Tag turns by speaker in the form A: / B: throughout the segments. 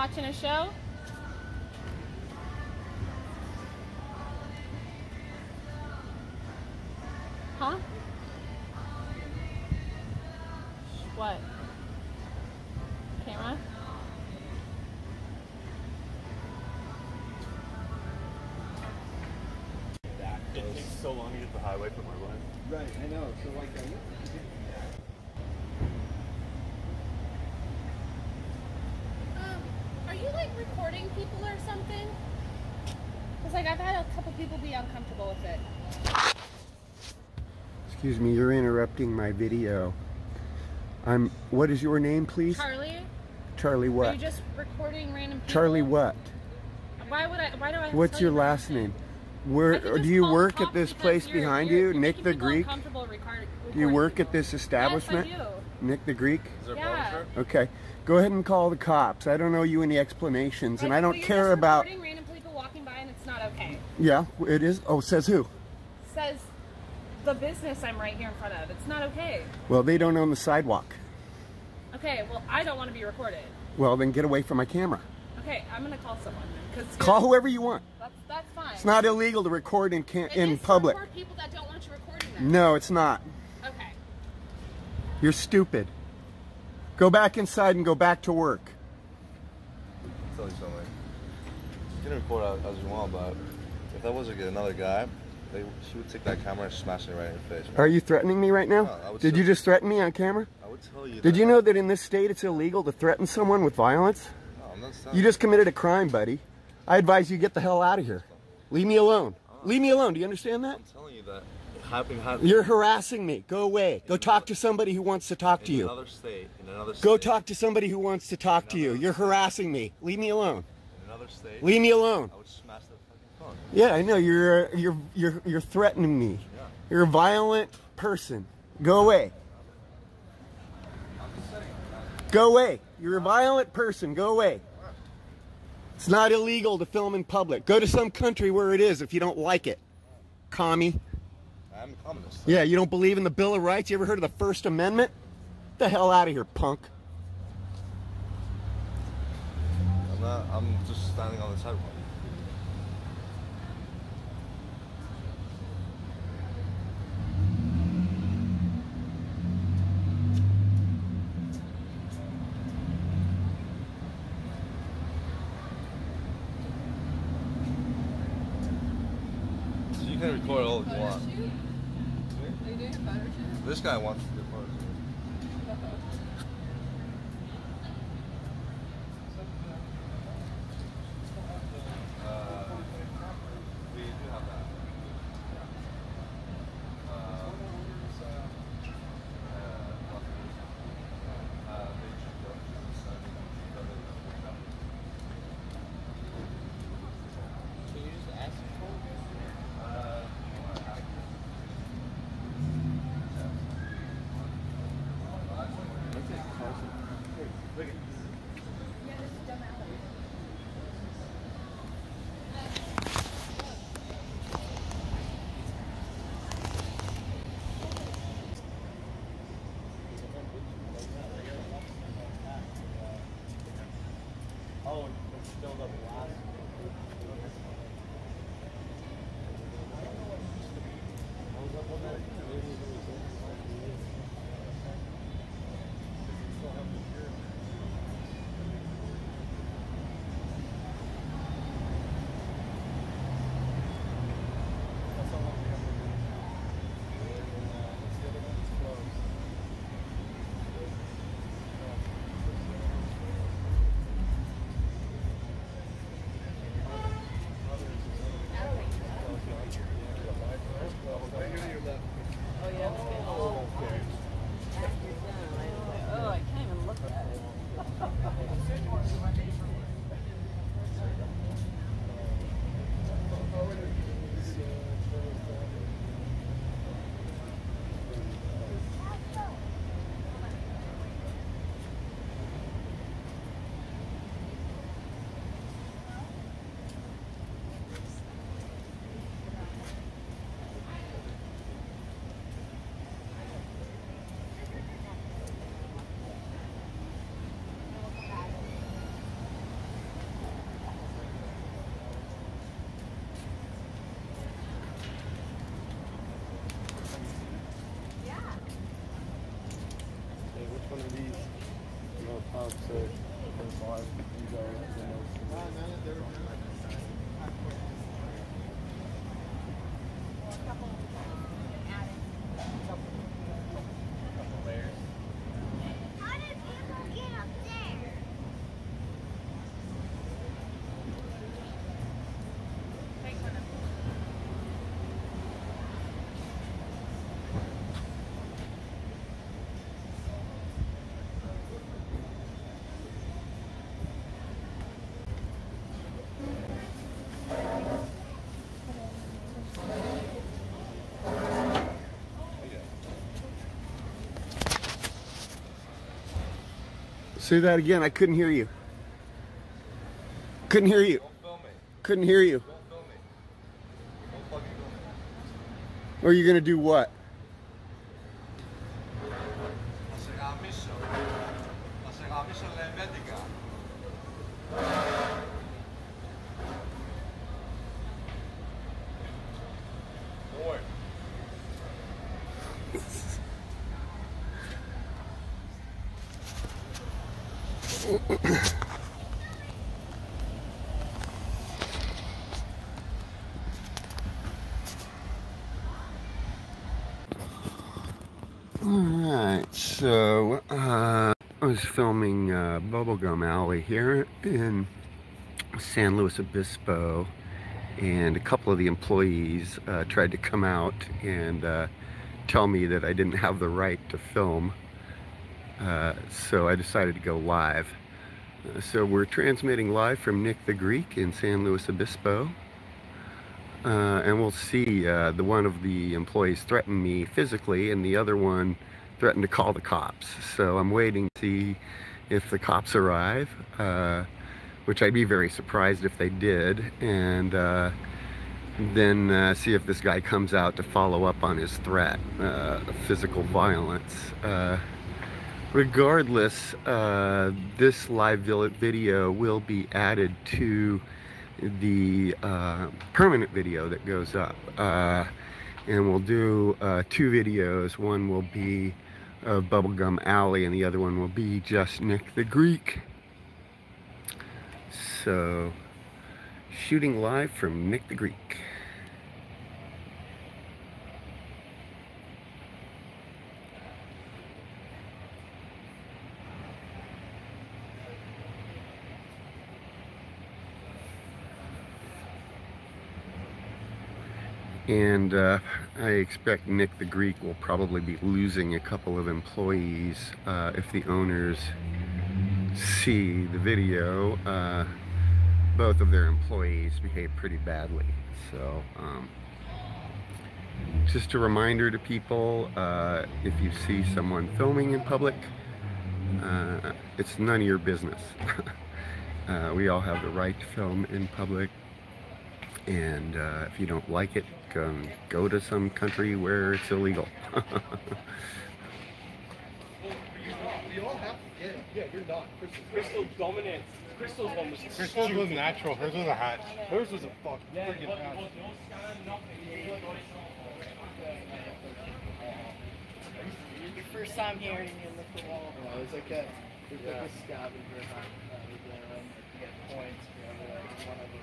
A: Watching a show? Huh? What? Camera?
B: It takes so long to get the highway from our line.
C: Right, I know. So like, I
A: Um, are you like recording people or something? Cause like I've had a couple people be uncomfortable with it.
C: Excuse me, you're interrupting my video. I'm. What is your name, please?
A: Charlie,
C: Charlie what?
A: are you just recording random people?
C: Charlie what?
A: Why would I? Why do I? have
C: What's
A: tell
C: your
A: you
C: last name? Where do you work at this place
A: you're-
C: behind
A: you're-
C: you, Nick the Greek?
A: uncomfortable recording-
C: Do you
A: recording
C: work at this establishment?
A: Yes, I do.
C: Nick the Greek?
B: Is there
C: Okay. Go ahead and call the cops. I don't owe you any explanations, and I don't care about.
A: recording random people walking by, and it's not okay.
C: Yeah, it is. Oh, says who?
A: Says the business I'm right here in front of. It's not okay.
C: Well, they don't own the sidewalk.
A: Okay, well I don't want to be recorded.
C: Well, then get away from my camera.
A: Okay, I'm gonna call someone. Cause
C: Call whoever you want.
A: That's that's fine.
C: It's not illegal to record in ca-
A: It
C: in public.
A: record people that don't want you recording them.
C: No, it's not.
A: Okay.
C: You're stupid. Go back inside and go back to work.
B: tell you something. You can record as, you want, but if that was like another guy, they, she would take that camera and smash it right in your face. man.
C: Are you threatening me right now?
B: No, I would
C: Did you just threaten me on camera?
B: I would tell you.
C: Did you know that in this state it's illegal to threaten someone with violence?
B: No, I'm not.
C: You just committed a crime, buddy. I advise you get the hell out of here. Leave me alone. Leave me alone. Do you understand that?
B: I'm telling you that
C: You're harassing me. Go away. Go talk to somebody who wants to talk to you.
B: another state. In another state.
C: Go talk to somebody who wants to talk to you. You're harassing me. Leave me alone.
B: In another state.
C: Leave me alone.
B: I would smash that fucking phone.
C: Yeah, I know you're you're you're you're threatening me.
B: Yeah.
C: You're a violent person. Go away. Go away. You're a violent person. Go away. It's not illegal to film in public. Go to some country where it is if you don't like it. Commie.
B: I'm a communist.
C: Yeah, you don't believe in the Bill of Rights? You ever heard of the First Amendment? Get the hell out of here, punk.
B: I'm not. I'm just standing on the sidewalk. So you can record all you want.
D: Are you doing a photo shoot?
B: This
C: Say that again. I couldn't hear you. Couldn't hear you.
B: Don't film me.
C: Couldn't hear you.
B: Don't film me. Don't fucking film me.
C: Or are you gonna do what? Alright, so uh, I was filming uh, Bubblegum Alley here in San Luis Obispo, and a couple of the employees uh, tried to come out and uh, tell me that I didn't have the right to film, uh, so I decided to go live. So we're transmitting live from Nick the Greek in San Luis Obispo. Uh, and we'll see uh, the one of the employees threatened me physically and the other one threatened to call the cops. So I'm waiting to see if the cops arrive uh, which I'd be very surprised if they did. And uh, then uh, see if this guy comes out to follow up on his threat uh, physical violence regardless this live video will be added to the uh, permanent video that goes up. Uh, and we'll do uh, two videos. One will be of Bubblegum Alley and the other one will be just Nick the Greek. So, shooting live from Nick the Greek. And uh, I expect Nick the Greek will probably be losing a couple of employees uh, if the owners see the video. Uh, both of their employees behave pretty badly. So, um, just a reminder to people, uh, if you see someone filming in public, uh, it's none of your business. Uh, we all have the right to film in public and uh, if you don't like it, um, go to some country where it's illegal. Yeah, you're not.
E: Crystal dominance. Crystal's one was
F: Crystal's was natural. Hers was a hatch. Hers was a fuck.
E: Yeah,
F: freaking
E: it was,
F: hatch.
E: it was no scan, nothing.
G: Your first time here and you look the wall.
D: Yeah, it's like a, it's like a scavenger hunt. Uh, we go around and you get points for like one of them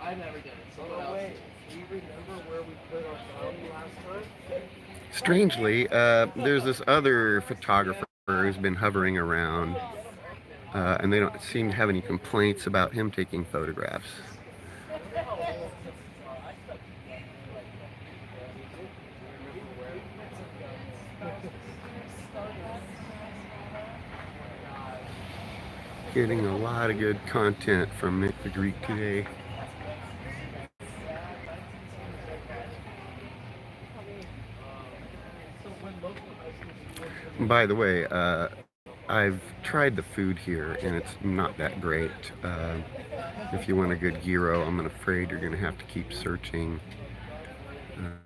D: I never did it. Someone else did.
G: Do you remember where we put our phone last time?
C: Strangely, uh, there's this other photographer who's been hovering around, uh, and they don't seem to have any complaints about him taking photographs. Getting a lot of good content from Nick the Greek today. By the way, uh, I've tried the food here and it's not that great. Uh, if you want a good gyro, I'm afraid you're going to have to keep searching.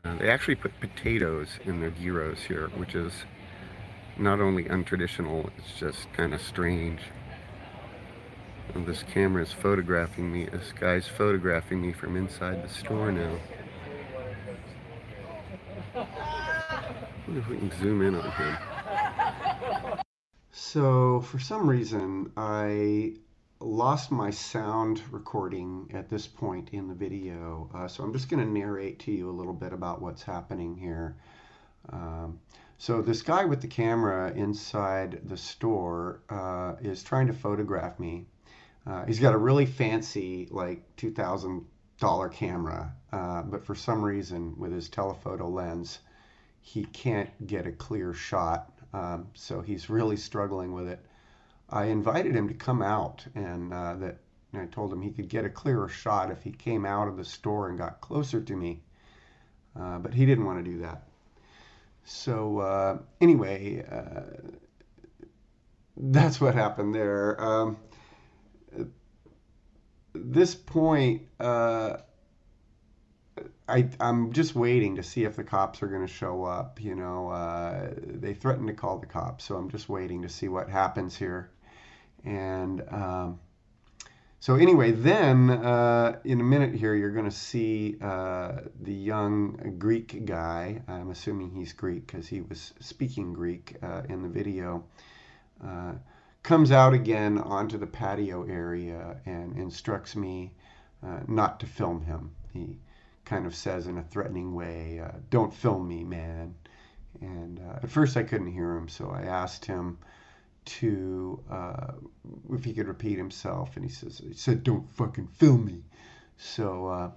C: Uh, they actually put potatoes in their gyros here, which is not only untraditional, it's just kind of strange. This camera is photographing me. This guy's photographing me from inside the store now. wonder if we can zoom in on him. So, for some reason, I lost my sound recording at this point in the video. Uh, so, I'm just going to narrate to you a little bit about what's happening here. Um, so, this guy with the camera inside the store uh, is trying to photograph me. Uh, he's got a really fancy, like $2,000 camera, uh, but for some reason, with his telephoto lens, he can't get a clear shot um, so he's really struggling with it. I invited him to come out, and uh, that and I told him he could get a clearer shot if he came out of the store and got closer to me. Uh, but he didn't want to do that. So uh, anyway, that's what happened there. Um, this point, uh, I, I'm just waiting to see if the cops are going to show up. You know, uh, they threatened to call the cops, so I'm just waiting to see what happens here. And um, so, anyway, then uh, in a minute here, you're going to see uh, the young Greek guy. I'm assuming he's Greek because he was speaking Greek uh, in the video. Comes out again onto the patio area and instructs me uh, not to film him. He kind of says in a threatening way, uh, Don't film me, man. And uh, at first I couldn't hear him, so I asked him to, uh, if he could repeat himself, and he says, he said, Don't fucking film me. So uh,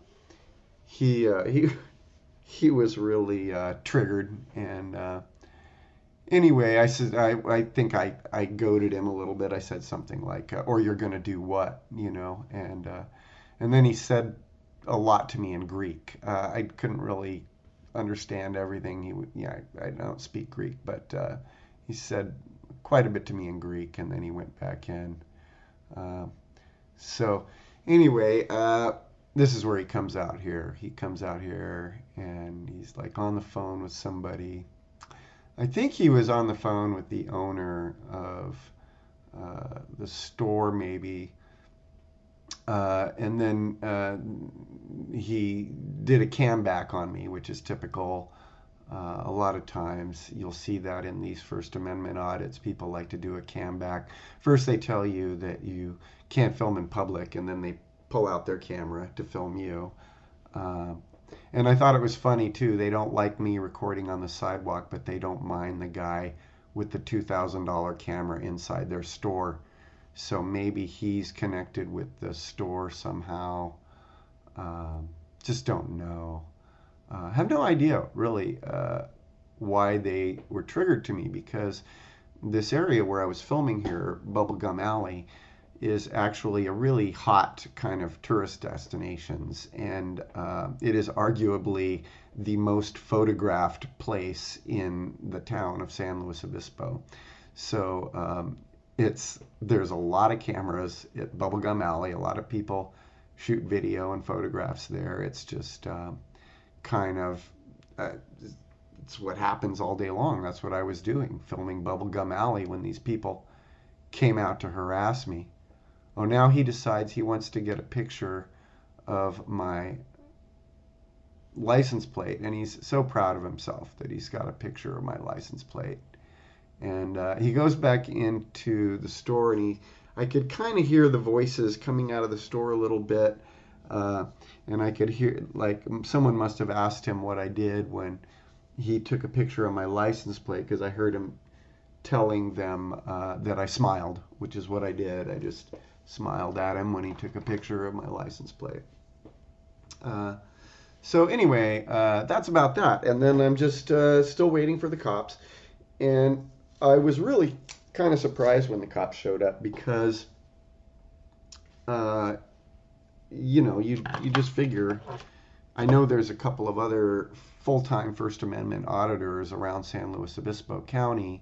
C: he, uh, he, he was really triggered, and anyway, I said, I, I think I, I goaded him a little bit. I said something like, or you're going to do what, you know, and, and then he said a lot to me in Greek. Uh, I couldn't really understand everything. He, would, yeah, I, I don't speak Greek, but uh, he said quite a bit to me in Greek, and then he went back in. Uh, so, anyway, uh, this is where he comes out here. He comes out here, and he's like on the phone with somebody. I think he was on the phone with the owner of uh, the store, maybe uh, and then uh, he did a cam back on me, which is typical. Uh, a lot of times you'll see that in these First Amendment audits. People like to do a cam back. First, they tell you that you can't film in public, and then they pull out their camera to film you. And I thought it was funny too. They don't like me recording on the sidewalk, but they don't mind the guy with the $2,000 camera inside their store so maybe he's connected with the store somehow. Um, just don't know. Uh, have no idea really uh, why they were triggered to me because this area where I was filming here, Bubblegum Alley, is actually a really hot kind of tourist destinations, and uh, it is arguably the most photographed place in the town of San Luis Obispo. So um, it's there's a lot of cameras at Bubblegum Alley. A lot of people shoot video and photographs there. It's just uh, kind of uh, it's what happens all day long. That's what I was doing, filming Bubblegum Alley when these people came out to harass me. Oh, now he decides he wants to get a picture of my license plate, and he's so proud of himself that he's got a picture of my license plate. And uh, he goes back into the store, and he, I could kind of hear the voices coming out of the store a little bit, uh, and I could hear like someone must have asked him what I did when he took a picture of my license plate because I heard him telling them uh, that I smiled, which is what I did. I just smiled at him when he took a picture of my license plate. Uh, so anyway, uh, that's about that. And then I'm just uh, still waiting for the cops. And I was really kind of surprised when the cops showed up because, uh, you know, you you just figure. I know there's a couple of other full-time First Amendment auditors around San Luis Obispo County,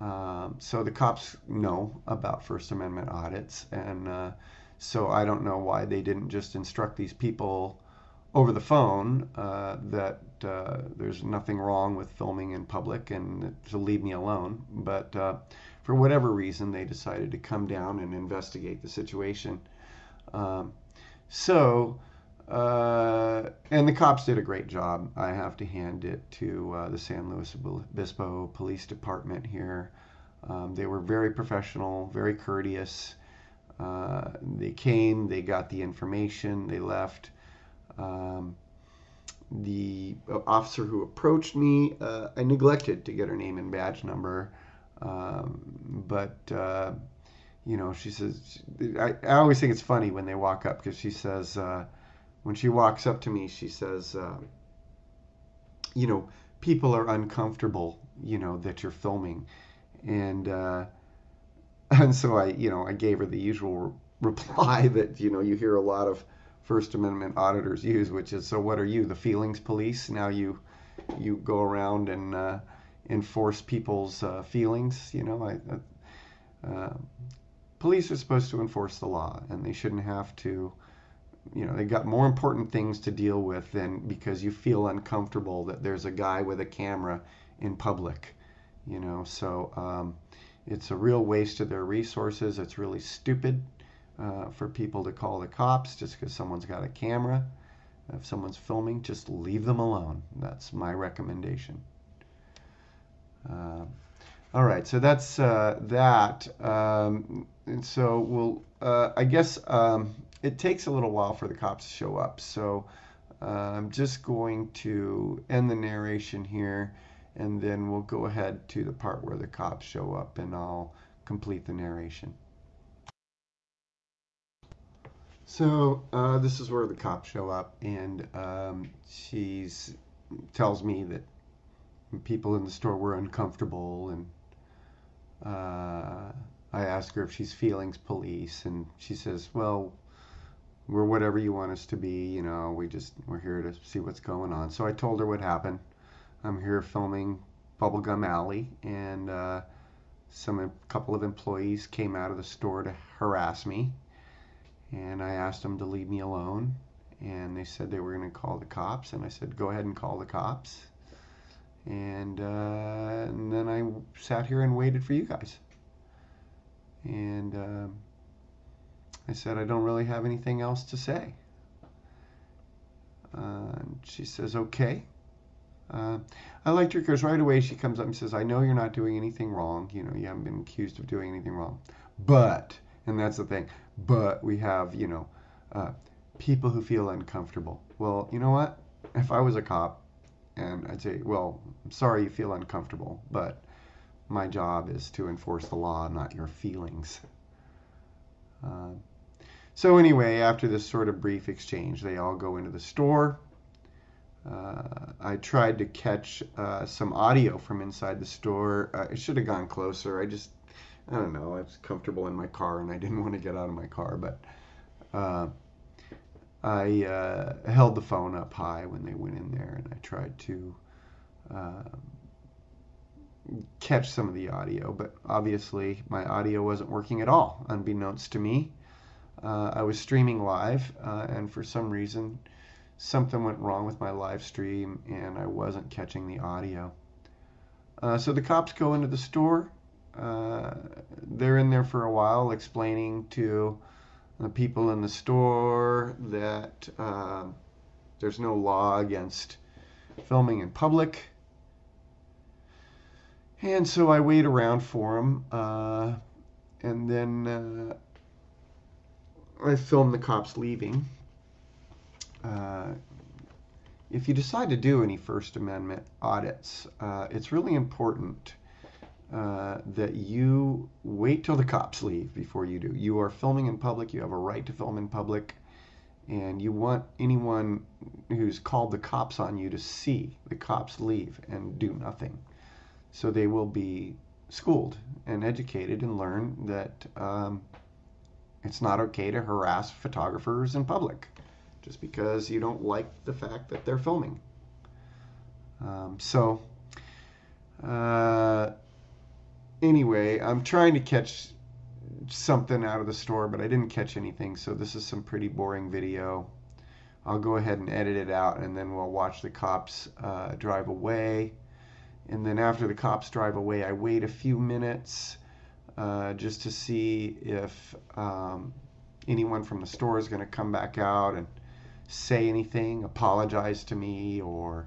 C: um, so the cops know about First Amendment audits, and uh, so I don't know why they didn't just instruct these people over the phone uh, that uh, there's nothing wrong with filming in public and to leave me alone. But uh, for whatever reason, they decided to come down and investigate the situation. Um, so uh, and the cops did a great job. I have to hand it to uh, the San Luis Obispo Police Department here. Um, they were very professional, very courteous. Uh, they came, they got the information, they left. Um, the officer who approached me, uh, I neglected to get her name and badge number, um, but uh, you know, she says, I, I, always think it's funny when they walk up because she says, uh, when she walks up to me, she says, uh, you know, people are uncomfortable, you know, that you're filming. And, uh, and so I, you know, I gave her the usual re- reply that, you know, you hear a lot of First Amendment auditors use, which is, so what are you, the feelings police? Now you, you go around and uh, enforce people's uh, feelings, you know, I, uh, police are supposed to enforce the law and they shouldn't have to you know, they've got more important things to deal with than because you feel uncomfortable that there's a guy with a camera in public, you know. So um, it's a real waste of their resources. It's really stupid uh, for people to call the cops just because someone's got a camera. If someone's filming, just leave them alone. That's my recommendation. Uh, all right, so that's uh, that. Um, and so we'll, uh, I guess, um, it takes a little while for the cops to show up. So uh, I'm just going to end the narration here and then we'll go ahead to the part where the cops show up and I'll complete the narration. So uh, this is where the cops show up and um, she tells me that people in the store were uncomfortable and uh, I ask her if she's feelings police and she says, well, we're whatever you want us to be. You know, we just we're here to see what's going on. So I told her what happened. I'm here filming Bubblegum Alley, and uh, some a couple of employees came out of the store to harass me, and I asked them to leave me alone. And they said they were going to call the cops, and I said, go ahead and call the cops. And, uh, and then I sat here and waited for you guys. And uh, I said, I don't really have anything else to say. Uh, she says, okay. Uh, I liked her because right away she comes up and says, I know you're not doing anything wrong. You know, you haven't been accused of doing anything wrong. But, and that's the thing, but we have, you know, uh, people who feel uncomfortable. Well, you know what? If I was a cop and I'd say, well, I'm sorry you feel uncomfortable, but my job is to enforce the law, not your feelings. Uh, so anyway, after this sort of brief exchange, they all go into the store. Uh, I tried to catch uh, some audio from inside the store. Uh, I should have gone closer. I just, I don't know, I was comfortable in my car and I didn't want to get out of my car, but uh, I uh, held the phone up high when they went in there and I tried to uh, catch some of the audio, but obviously my audio wasn't working at all, unbeknownst to me uh, I was streaming live, uh, and for some reason, something went wrong with my live stream, and I wasn't catching the audio. Uh, so the cops go into the store. Uh, they're in there for a while, explaining to the people in the store that um, there's no law against filming in public. And so I wait around for them, uh, and then uh, I filmed the cops leaving. Uh, if you decide to do any First Amendment audits, uh, it's really important uh, that you wait till the cops leave before you do. You are filming in public, you have a right to film in public, and you want anyone who's called the cops on you to see the cops leave and do nothing. So they will be schooled and educated and learn that um, it's not okay to harass photographers in public just because you don't like the fact that they're filming. Um, so, uh, anyway, I'm trying to catch something out of the store, but I didn't catch anything, so this is some pretty boring video. I'll go ahead and edit it out, and then we'll watch the cops uh, drive away. And then after the cops drive away, I wait a few minutes uh, just to see if um, anyone from the store is going to come back out and
H: say anything, apologize to me, or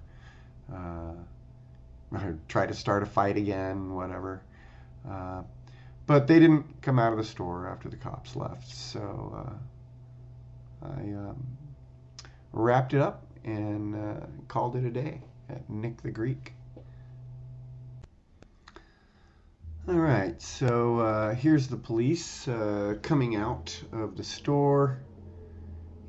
H: uh, or try to start a fight again, whatever. Uh, but they didn't come out of the store after the cops left, so uh, I um, wrapped it up and uh, called it a day at Nick the Greek. All right, so uh, here's the police uh, coming out of the store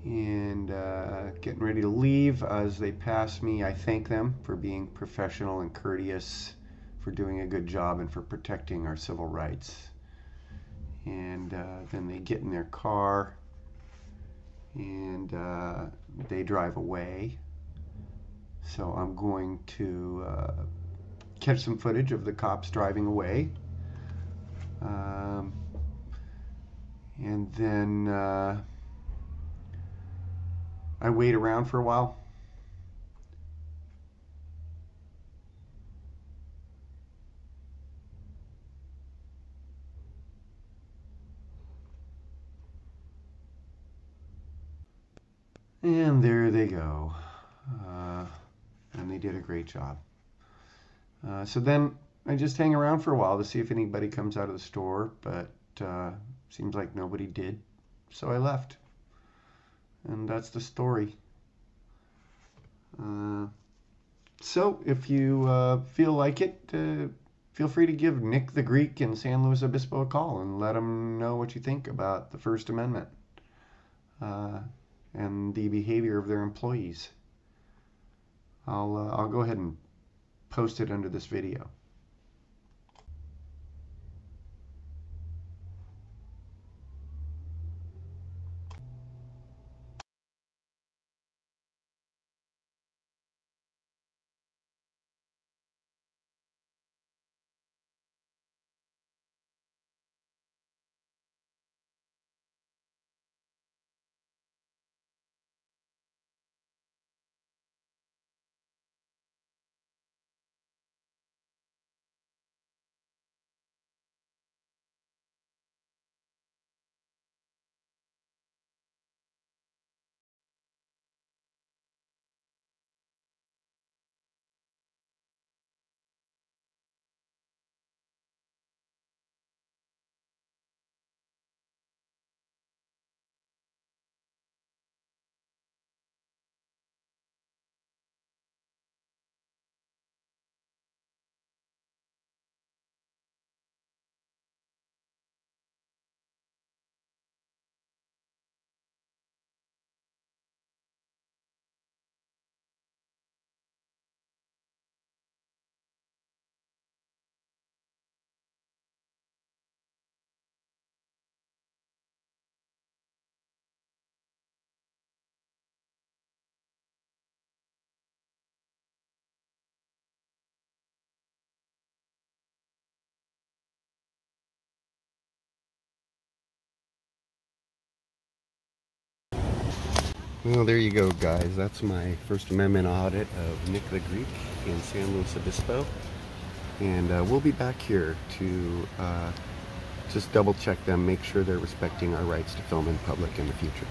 H: and uh, getting ready to leave. As they pass me, I thank them for being professional and courteous, for doing a good job, and for protecting our civil rights. And uh, then they get in their car and uh, they drive away. So I'm going to uh, catch some footage of the cops driving away. Um, and then uh, I wait around for a while. And there they go. Uh, and they did a great job. Uh, so then I just hang around for a while to see if anybody comes out of the store, but uh, seems like nobody did. So I left. And that's the story. Uh, so if you uh, feel like it, uh, feel free to give Nick the Greek in San Luis Obispo a call and let him know what you think about the First Amendment uh, and the behavior of their employees. I'll, uh, I'll go ahead and post it under this video. Well, there you go, guys. That's my First Amendment audit of Nick the Greek in San Luis Obispo. And uh, we'll be back here to uh, just double check them, make sure they're respecting our rights to film in public in the future.